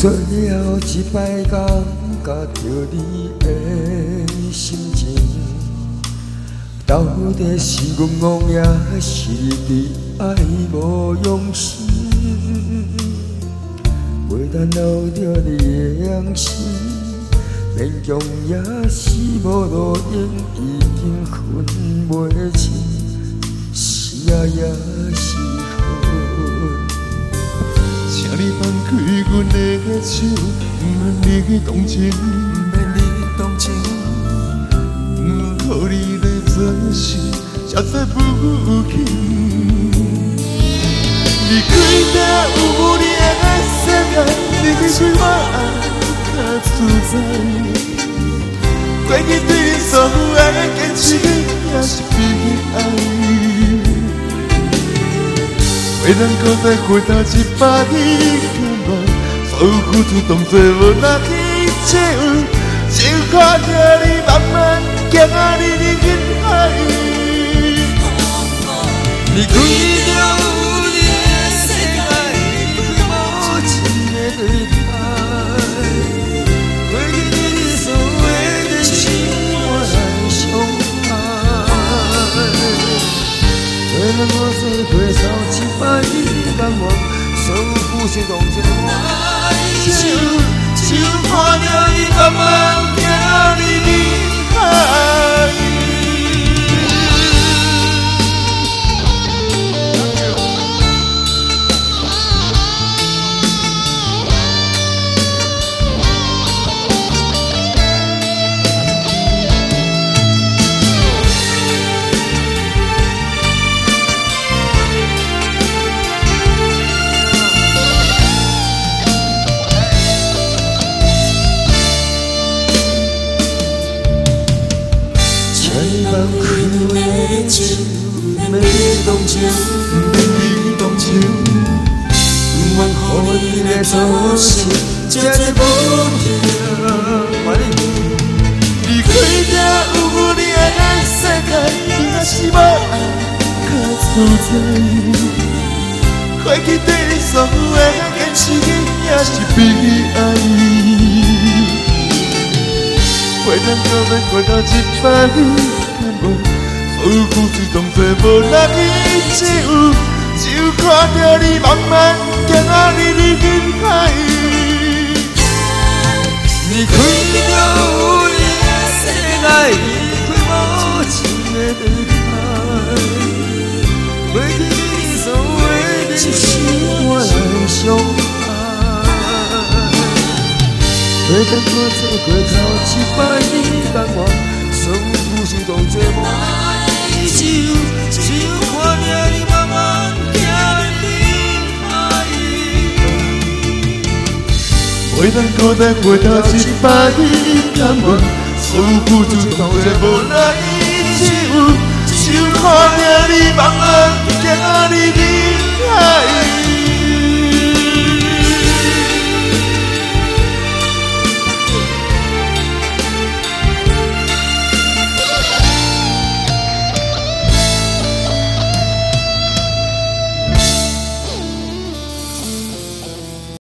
最后一摆感觉着你的心情，到底是阮戆也是你对爱无用心？袂等留着你的样式，勉强也是无路用，已经分袂清，是爱也是。你放开阮的手，不免你动情，不免你动情，予你来做事，实在不轻。离开才有你的世界，你是我较自在。过去对你所有的坚持，未能够再回到一百年前，所有付出当作无那去借，只看着你慢慢行入你人海。你开了有你的世界，无情的对待，过去对你所有的真心我来伤害。心中。的手，不免你动情，不免你动情，不愿乎你来做事，这这无停。离开才有你的世界，也是我较自在。过去对你所有的坚持，也是悲哀。未能够再回到一摆有付出当作无那去只有，只看着你慢慢行入你人海。离开了有你的世界，离开无情的对待，过去你所有的真心我来伤害。为等我做过头一摆的感望，所咱搁再回到一摆感冒，所有付出当作无奈只有，只有看着你慢慢行入人海。